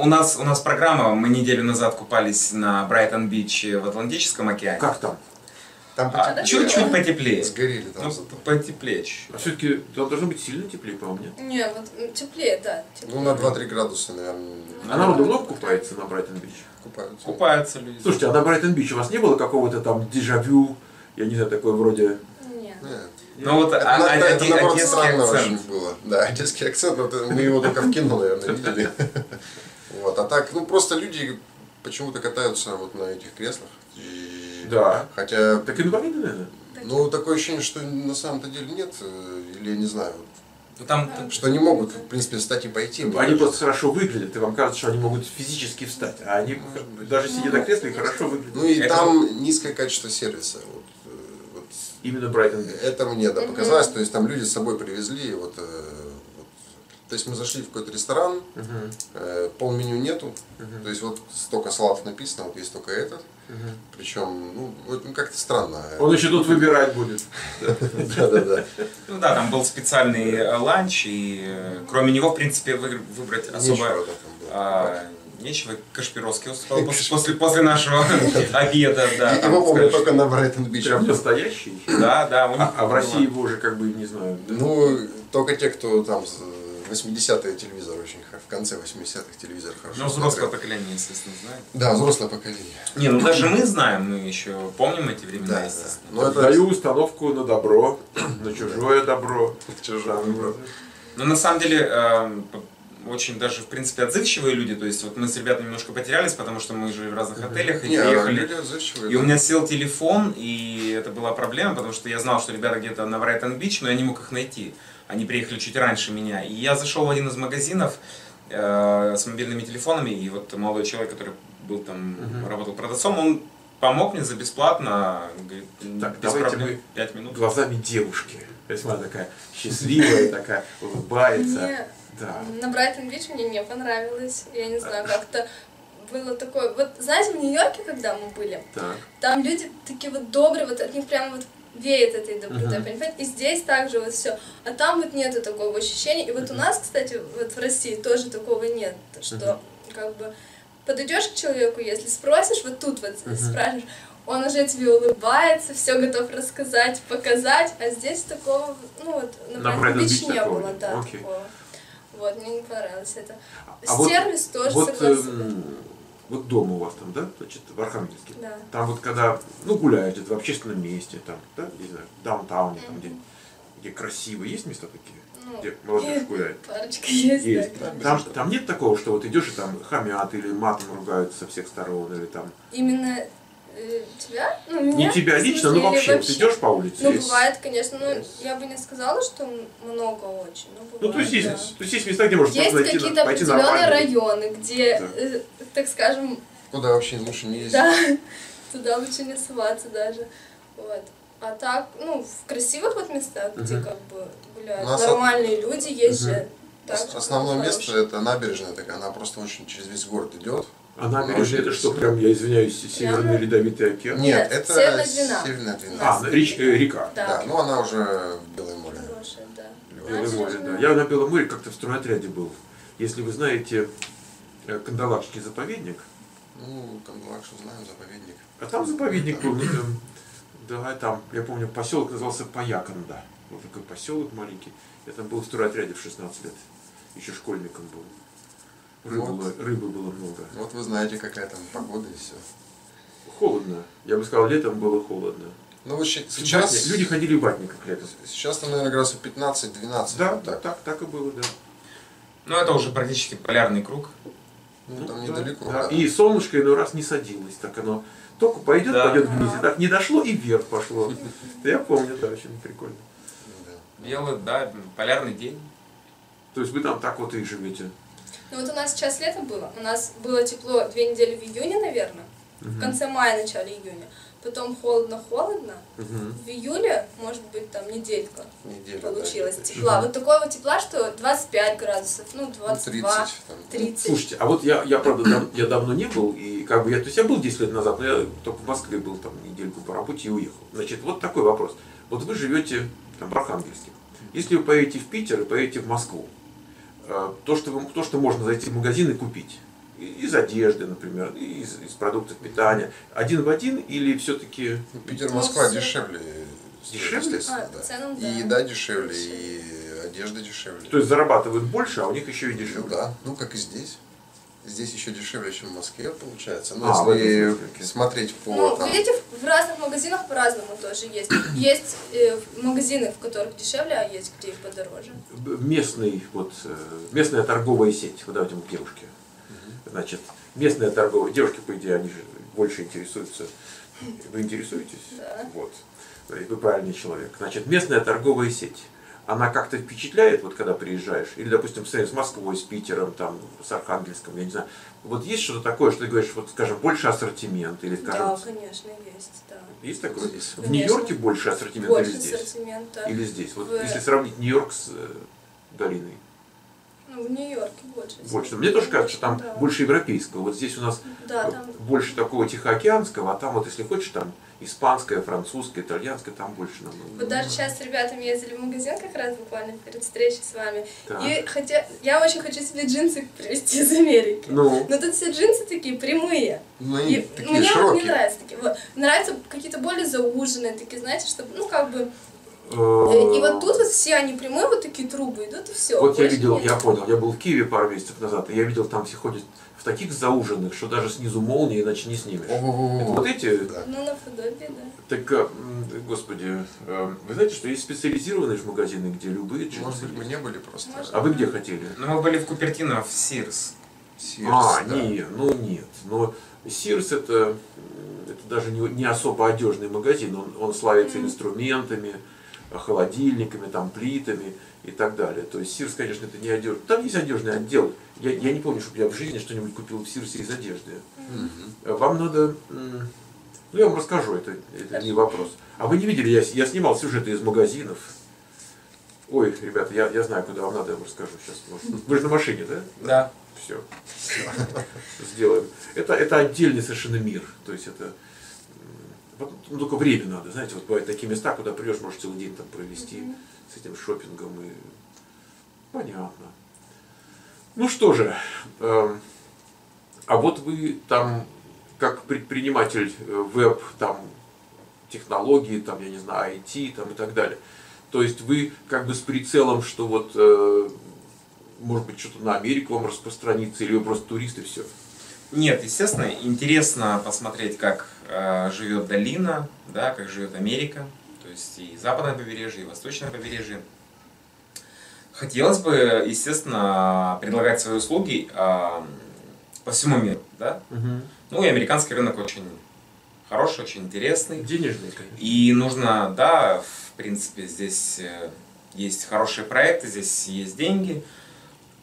У нас, у нас программа, мы неделю назад купались на Брайтон-Бич в Атлантическом океане. Как там? Там А, чуть-чуть потеплее. Сгорели там. Ну, зато. потеплее чуть-чуть. А все-таки там должно быть сильно теплее, по-моему, нет? Не, вот теплее, да. Теплее. Ну, на 2-3 градуса, наверное, А народу много купается на Брайтон-Бич? купаются. Купаются люди. Слушайте, а на Брайтон-Бич у вас не было какого-то там дежавю, я не знаю, такое вроде... Нет. Нет. Ну вот Это, а- а- это, оде- наоборот, одесский странно акцент. очень было. Да, одесский акцент, это- мы его только в кино, наверное, видели. А так, ну, просто люди почему-то катаются вот на этих креслах. И- Да. Хотя, Так инвалиды, наверное? ну, такое ощущение, что на самом-то деле нет, э, или я не знаю, Ну, там, что они могут, в принципе, встать и пойти. Они просто хорошо выглядят, и вам кажется, что они могут физически встать, а они Может быть. даже сидя на кресле хорошо выглядят. Ну, и Это- там низкое качество сервиса. Вот, э, вот Именно Брайтон-Бич. Это мне да, показалось, то есть там люди с собой привезли, вот, э, вот. То есть мы зашли в какой-то ресторан, Мгм. э, полменю нету, Мгм. то есть вот столько салатов написано, вот есть только этот, Мгм. причем, ну, вот, ну, как-то странно. Он еще тут выбирать будет. Да-да-да. ну да, там был специальный э, ланч, и э, кроме него, в принципе, вы- выбрать особо Нечего а, нечего. Кашпировский устал после, после, нашего обеда, да. Его помню только на Брайтон-Бич. Прям настоящий. Да, да, А, а в. России его уже как бы, не знаю. Ну, только те, кто там с- 80-е телевизор очень, в конце 80-х телевизор хорошо Ну, взрослое смотрел. поколение, естественно, знает. Да, взрослое поколение. Не, ну даже мы знаем, мы еще помним эти времена, Да, да. естественно. Но это Даю установку на добро, на чужое добро. чужое Там, добро. Но на самом деле э, п- очень даже, в принципе, отзывчивые люди. То есть вот мы с ребятами немножко потерялись, потому что мы жили в разных отелях и Не, а приехали. отзывчивые, И у меня сел телефон, и это была проблема, потому что я знал, что ребята где-то на Брайтон-Бич, но я не мог их найти. Они приехали чуть раньше меня. И я зашел в один из магазинов э, с мобильными телефонами, и вот молодой человек, который был там, работал продавцом, он помог мне за бесплатно, говорит, Так, без давайте проблем, мы 5 минут. Глазами девушки. То есть она такая счастливая, такая, улыбается. Да. на Брайтон-Бич мне не понравилось. Я не знаю, как-то было такое... Вот знаете, в Нью-Йорке, когда мы были, Так. там люди такие вот добрые, вот от них прямо вот веет этой добротой, Мгм. понимаете? И здесь также вот все. А там вот нету такого ощущения. И вот у нас, кстати, вот в России тоже такого нет, что как бы подойдешь к человеку, если спросишь, вот тут вот Мгм. спрашиваешь, он уже тебе улыбается, все готов рассказать, показать, а здесь такого, ну вот, на На Брайтон Бич не было, да, Окей. такого. Вот, мне не понравилось это. А вот- Сервис тоже Вот, согласна. эм, вот дома у вас там, да, значит, в Архангельске. Да. Там вот когда, ну, гуляете в общественном месте, там, да, не знаю, в даунтауне, там, где, где красиво, есть места такие, Ну, где молодежь гуляет? Парочка есть, Есть. да. Там, там нет такого, что вот идешь и там хамят или матом ругаются со всех сторон, или там... Именно тебя? Ну, меня? Не тебя лично, но или вообще, вот идешь по улице. Ну, и- бывает, конечно, ну, Есть. я бы не сказала, что много очень, но бывает, Ну, то есть, есть, да. то есть есть места, где можно Есть найти, какие-то пойти определенные районы, где, Да. э, так скажем, Куда вообще лучше не ездить. да, туда лучше не соваться даже. Вот. А так, ну, в красивых вот местах, где Мгм. как бы гуляют У нас нормальные люди, есть Мгм. же. Также Основное место это набережная такая, она просто очень через весь город идет. А набережная это что, прям, я извиняюсь, Северный Прямо? Ледовитый океан? Нет, Нет, это Северная Двина. Северная Двина. А, реч- э, река. Да, Да, ну она уже в Белое море. хорошая, да. Белое море, да. Я на Белом море как-то в стройотряде был. Если вы знаете э, Кандалакшский заповедник, Ну, Кандалакшу знаем, заповедник. а там заповедник был, ну, там, да, там, я помню, поселок назывался Паяканда. Вот такой поселок маленький. Я там был в стройотряде в 16 лет. Еще школьником был. Рыбы, Вот. было, рыбы было много. Вот вы знаете, какая там погода и все. Холодно. Я бы сказал, летом было холодно. Ну вот сейчас, Ватник. Люди ходили в ватниках летом. сейчас там, наверное, градусов 15-12. Да, вот да, так. так, так и было, да. Ну это уже практически полярный круг. Ну, там да, недалеко. да. да. И солнышко иной раз не садилось, так оно только пойдет, Да. пойдет вниз, и так не дошло и вверх пошло. Я помню, да, очень прикольно. Да. Белый, да, полярный день. То есть вы там так вот и живете. Ну вот у нас сейчас лето было. У нас было тепло две недели в июне, наверное. В конце мая, начале июня. Потом холодно-холодно. Мгм. В июле, может быть, там неделька Неделю, да, получилось где-то. тепла. Вот такого вот тепла, что 25 градусов, ну Ну, 22, 30. Там. 30. Слушайте, а вот я, я правда, дав- я давно не был, и как бы я, то есть я был 10 лет назад, но я только в Москве был там недельку по работе и уехал. Значит, вот такой вопрос. Вот вы живете там в Архангельске. Если вы поедете в Питер и поедете в Москву, то, что, вы, то, что можно зайти в магазин и купить, Из одежды, например, из, из продуктов питания. Один в один или все-таки Ну, Питер, Москва всё. дешевле. Дешевле? А, да. по ценам, И да. еда дешевле, Дешевле. и одежда дешевле. то есть зарабатывают больше, а у них еще и Ну дешевле. да, ну как и здесь. Здесь еще дешевле, чем в Москве получается. Ну, А, если смотреть по Ну, там, видите, в разных магазинах по-разному тоже есть. Есть э, магазины, в которых дешевле, а есть где их подороже. местный, вот, э, местная торговая сеть, вот давайте мы к девушке. Значит, местная торговая, девушки, по идее, они же больше интересуются. Вы интересуетесь? Да. Вот. Вы правильный человек. Значит, местная торговая сеть, она как-то впечатляет, вот когда приезжаешь, или, допустим, с Москвой, с Питером, там, с Архангельском, я не знаю. Вот есть что-то такое, что ты говоришь, вот, скажем, больше ассортимент, или, скажем, Да, конечно, есть, да. есть такое? Здесь. В Нью-Йорке больше ассортимент Больше или здесь? ассортимента. Или здесь? Вот В- если сравнить Нью-Йорк с э, Галиной. Ну, в Нью-Йорке больше. Больше. Мне тоже кажется, что там Да. больше европейского. Вот здесь у нас Да, э, там больше такого тихоокеанского, а там вот если хочешь, там испанское, французское, итальянское, там больше намного. Вот даже сейчас с ребятами ездили в магазин как раз буквально перед встречей с вами. Так. И хотя я очень хочу себе джинсы привезти из Америки. Ну, Но тут все джинсы такие прямые. ну, И такие мне вот не широкие. нравятся такие. Вот. Нравятся какие-то более зауженные, такие, знаете, чтобы, ну, как бы. Э, э, И вот тут вот все они прямые, вот такие трубы идут, и все. Вот я видел, я понял, я был в Киеве пару месяцев назад, и я видел, там все ходят в таких зауженных, что даже снизу молнии иначе не снимешь. Это вот эти, Да. Ну, наподобие, да. так, м, господи, э, вы знаете, что есть специализированные же магазины, где любые джинсы Может быть, мы не были просто. Может. А вы где хотели? Ну, мы были в Купертино, в Сирс. Сирс, а, да. не, ну нет. Но Сирс это, это даже не, не особо одежный магазин. Он, он славится инструментами, холодильниками, там, плитами и так далее. То есть Сирс, конечно, это не одежда. Там есть одежный отдел. Я, я не помню, чтобы я в жизни что-нибудь купил в Сирсе из одежды. Мгм. Вам надо... Ну, я вам расскажу, это, это не вопрос. А вы не видели, я, я снимал сюжеты из магазинов. Ой, ребята, я, я знаю, куда вам надо, я вам расскажу сейчас. Вы же на машине, да? Да. Все. Сделаем. Это, это отдельный совершенно мир. То есть это ну, только время надо. Знаете, вот бывают такие места, куда придешь, можешь целый день там провести с этим шопингом. И... Понятно. Ну что же, эм, а вот вы там, как предприниматель э, веб, там, технологии, там, я не знаю, IT там, и так далее. То есть вы как бы с прицелом, что вот, э, может быть, что-то на Америку вам распространится, или вы просто турист и все. Нет, естественно, интересно посмотреть, как э, живет долина, да, как живет Америка, то есть и западное побережье, и восточное побережье. Хотелось бы, естественно, предлагать свои услуги э, по всему миру, да. Ну и американский рынок очень хороший, очень интересный. Денежные, конечно. И нужно, да, в принципе, здесь э, есть хорошие проекты, здесь есть деньги,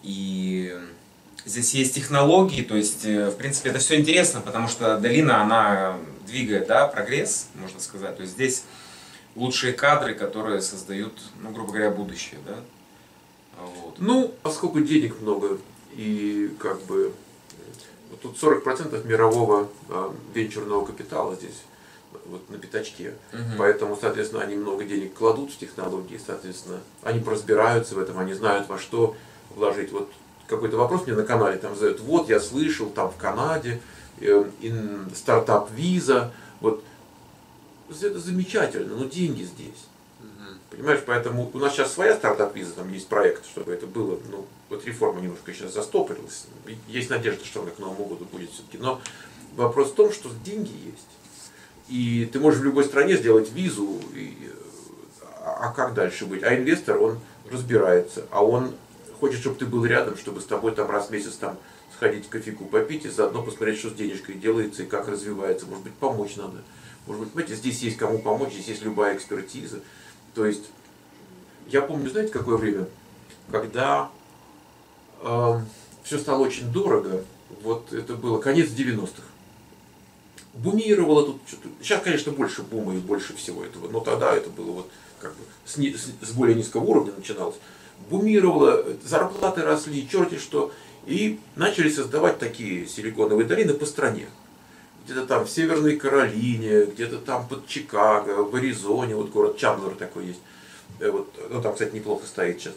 и здесь есть технологии, то есть, э, в принципе, это все интересно, потому что долина, она двигает, да, прогресс, можно сказать. То есть здесь лучшие кадры, которые создают, ну, грубо говоря, будущее, да. Вот. Ну, поскольку денег много, и как бы вот тут 40% мирового а, венчурного капитала здесь, вот на пятачке. Мгм. Поэтому, соответственно, они много денег кладут в технологии, соответственно, они разбираются в этом, они знают, во что вложить. Вот какой-то вопрос мне на канале там задают, вот я слышал, там в Канаде, э, ин- стартап виза, вот это замечательно, но деньги здесь. Понимаешь, поэтому у нас сейчас своя стартап-виза, там есть проект, чтобы это было, ну, вот реформа немножко сейчас застопорилась. Есть надежда, что она к Новому году будет все-таки. Но вопрос в том, что деньги есть. И ты можешь в любой стране сделать визу, и, э, а а как дальше быть? А инвестор, он разбирается, а он хочет, чтобы ты был рядом, чтобы с тобой там раз в месяц там сходить кофейку попить и заодно посмотреть, что с денежкой делается и как развивается. Может быть, помочь надо. Может быть, понимаете, здесь есть кому помочь, здесь есть любая экспертиза. То есть, я помню, знаете, какое время? Когда все стало очень дорого, вот это было конец 90-х. Бумировало тут что-то. Сейчас, конечно, больше бума и больше всего этого, но тогда это было вот как бы с, ни- с- с более низкого уровня начиналось. Бумировало, зарплаты росли, черти что. И начали создавать такие силиконовые долины по стране. Где-то там в Северной Каролине, где-то там под Чикаго, в Аризоне, вот город Чандлер такой есть. Э, Вот, ну, там, кстати, неплохо стоит сейчас.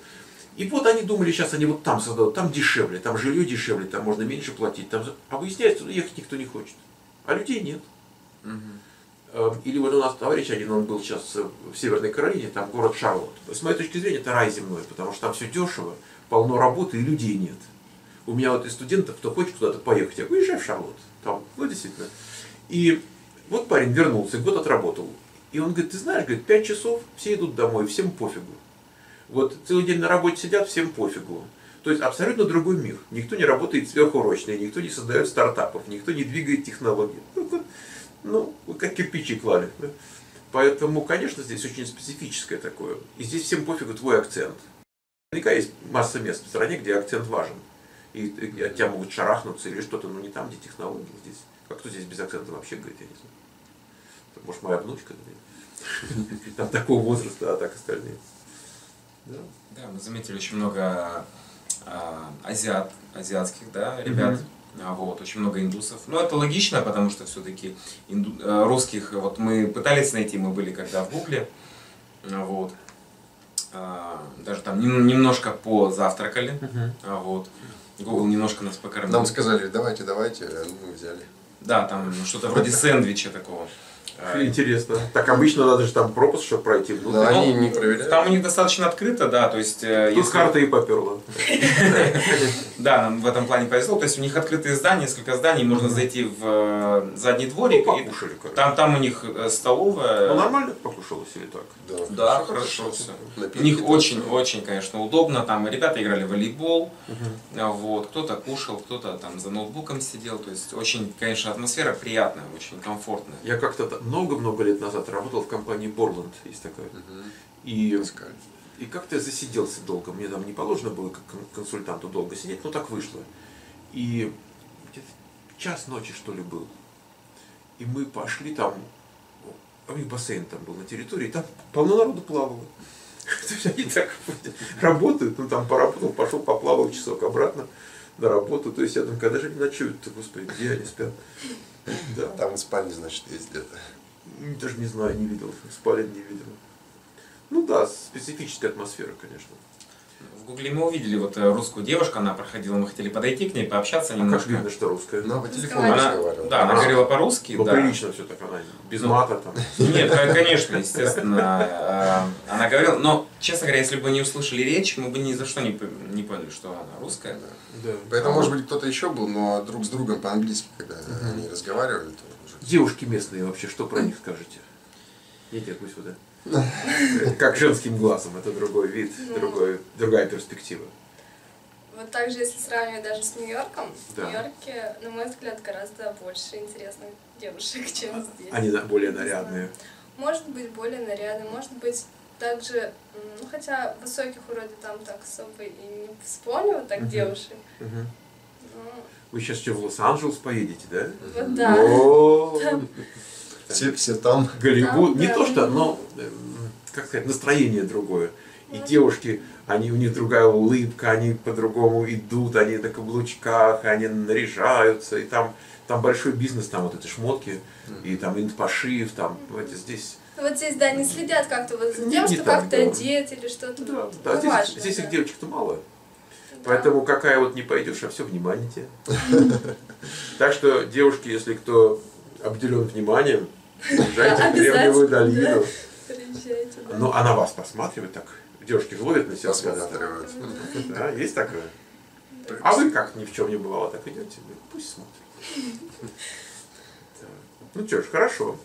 И вот они думали, сейчас они вот там создадут, там дешевле, там жилье дешевле, там можно меньше платить. Там... А выясняется, туда ехать никто не хочет. А людей нет. Э, Или вот у нас товарищ один, он был сейчас э, в Северной Каролине, там город Шарлотт. С моей точки зрения, это рай земной, потому что там все дешево, полно работы и людей нет. У меня вот из студентов, кто хочет куда-то поехать, я говорю, уезжай в Шарлотт. Там, ну, действительно. И вот парень вернулся, год отработал. И он говорит, ты знаешь, говорит, 5 часов, все идут домой, всем пофигу. Вот целый день на работе сидят, всем пофигу. То есть абсолютно другой мир. Никто не работает сверхурочно, никто не создает стартапов, никто не двигает технологии. Ну, как кирпичи клали. да. Поэтому, конечно, здесь очень специфическое такое. И здесь всем пофигу твой акцент. Наверняка есть масса мест в стране, где акцент важен. И, от тебя могут шарахнуться или что-то, но не там, где технологии. Здесь. А кто здесь без акцента вообще говорит, я не знаю. Это, Может, моя внучка? Там такого возраста, а так остальные. Да. Да, мы заметили очень много а, азиат, азиатских да, ребят. А, Вот, очень много индусов. Ну, это логично, потому что все-таки русских, вот мы пытались найти, мы были когда в Гугле, а, вот, А, даже там нем- немножко позавтракали, а, вот, Google немножко нас покормил. Нам сказали, давайте, давайте, мы взяли. Да, там что-то вроде сэндвича такого. А, Интересно. Так обычно надо же там пропуск, чтобы пройти внутрь. Да, Ну, они не проверяют. Там у них достаточно открыто, да, то есть... э, Тут если- карта и поперла. Да, нам в этом плане повезло. То есть у них открытые здания, несколько зданий, можно зайти в э, задний дворик. Ну, и покушали, там, там у них э, столовая. Ну нормально покушалось или так? Да, хорошо все. У них очень-очень, конечно, удобно. Там и ребята играли в волейбол. А, Вот, кто-то кушал, кто-то там за ноутбуком сидел. То есть очень, конечно, атмосфера приятная, очень комфортная. Я как-то много-много лет назад работал в компании Borland, есть такая. Мгм. И, и как-то я засиделся долго. Мне там не положено было как кон- консультанту долго сидеть, но так вышло. И где-то час ночи, что ли, был. И мы пошли там, а у них бассейн там был на территории, и там полно народу плавало. То есть они так работают, ну там поработал, пошел, поплавал часок обратно на работу. То есть я думаю, когда же они ночуют-то, господи, где они спят? Да. Там в спальне, значит, есть где-то. Даже не знаю, не видел, спален не видел. Ну да, специфическая атмосфера, конечно. Гугле мы увидели вот э, русскую девушку, она проходила, мы хотели подойти к ней, пообщаться А как немножко. видно, что русская? Ну, по телефону. Она, разговаривала. да, она А. говорила по-русски, Ну, да. прилично все так, она без Ну, мата там. Нет, ко- конечно, естественно. э, Она говорила, но, честно говоря, если бы не услышали речь, мы бы ни за что не, поняли, что она русская. Да. Поэтому, может быть, кто-то еще был, но друг с другом по-английски, когда они разговаривали, то уже... Девушки местные вообще, что про них скажете? Едете пусть сюда. Как женским глазом, это другой вид, Ну. другой, другая перспектива. Вот также, если сравнивать даже с Нью-Йорком, Да. в Нью-Йорке, на мой взгляд, гораздо больше интересных девушек, чем здесь. Они более нарядные. Может быть, более нарядные, может быть, также, ну, хотя высоких вроде там так особо и не вспомню вот так Мгм. девушек. Мгм. Ну, Вы сейчас что, в Лос-Анджелес поедете, да? вот да. Все, все там. Голливуд, Там, не да, то что, но, эм, как сказать, настроение другое. И девушки, они, у них другая улыбка, они по-другому идут, они на каблучках, они наряжаются, и там, там большой бизнес, там вот эти шмотки, и там инт-пошив, там, понимаете, здесь, Вот здесь, да, не следят как-то вот за тем, не что как-то да. одет или что-то. да, ну, да, здесь, важно, здесь да. их девочек-то мало, Да. поэтому какая вот не пойдешь, а все внимание тебе. Так что, девушки, если кто обделен вниманием, езжайте в Кремниевую долину. Приезжайте, да. Ну, а на вас посматривает так. Девушки ловят на себя. Посматривают. Да, есть такое. А вы как ни в чем не бывало, так идете, пусть смотрят. Ну что ж, хорошо.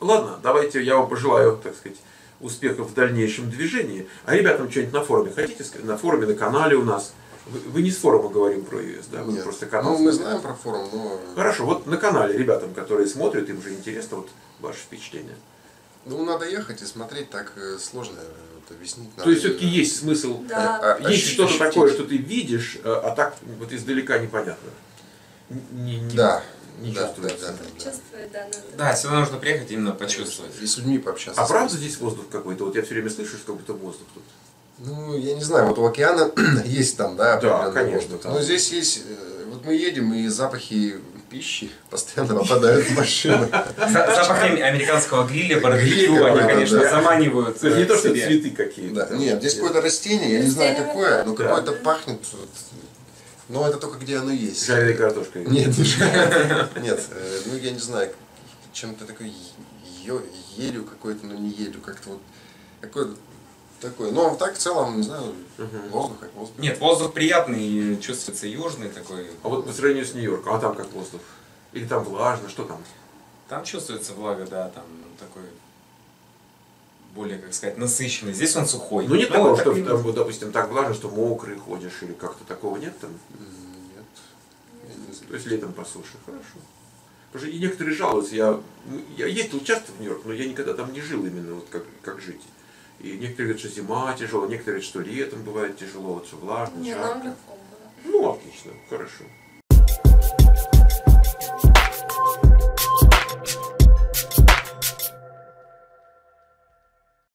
Ладно, давайте я вам пожелаю, так сказать, успехов в дальнейшем движении. А ребятам что-нибудь на форуме хотите сказать? На форуме, на канале у нас. Вы, вы не с форума говорим про ЕС, да? Вы Нет. просто канал. Ну, мы знаем про форум, но... Хорошо, вот на канале ребятам, которые смотрят, им же интересно вот ваше впечатление. Ну, надо ехать и смотреть, так э, сложно э, вот, объяснить. То надо есть все-таки есть смысл Да. А- а- Есть что-то такое, что ты видишь, э, а так вот издалека непонятно. Не, не- Да, не да, да, чувствуется. да, да, да. Чувствует, да, надо. Да, сюда нужно приехать именно почувствовать. И с людьми пообщаться. А правда здесь воздух какой-то? Вот я все время слышу, что как будто воздух тут. Ну, я не знаю, вот у океана есть там, да, Да, конечно, там. Но здесь есть, э, вот мы едем, и запахи пищи постоянно попадают в машину. За- Запах ами- американского гриля, барбекю, они, конечно, заманивают То есть не э, то, что цветы какие-то. Нет, здесь какое-то растение, я не знаю какое, но какое-то пахнет. Но это только где оно есть. Жареной картошкой. Нет. Нет, э, ну я не знаю, чем-то такой елью какой-то, но не елью, как-то вот какой такой. Но так в целом, не знаю, воздух как воздух. Нет, воздух приятный, чувствуется южный такой. А вот по сравнению с Нью-Йорком, а там как воздух? Или там влажно, что там? Там чувствуется влага, да, там такой более, как сказать, насыщенный. Здесь он сухой. Ну нет такого, вот что там, вот, допустим, так влажно, что мокрый ходишь, или как-то такого нет там? Нет. Не. То есть летом по суше, хорошо. Потому что и некоторые жалуются, я, ну, я ездил часто в Нью-Йорк, но я никогда там не жил именно вот как, как жить. И некоторые говорят, что зима тяжело, некоторые говорят, что летом бывает тяжело, вот что влажно, Не, жарко. нам легко было. Ну, отлично, хорошо.